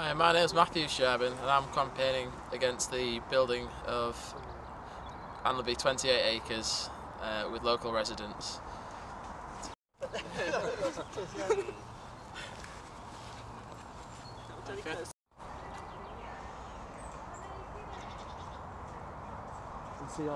Hi, my name is Matthew Sherbin and I'm campaigning against the building of Anlaby 28 acres uh, with local residents. okay. see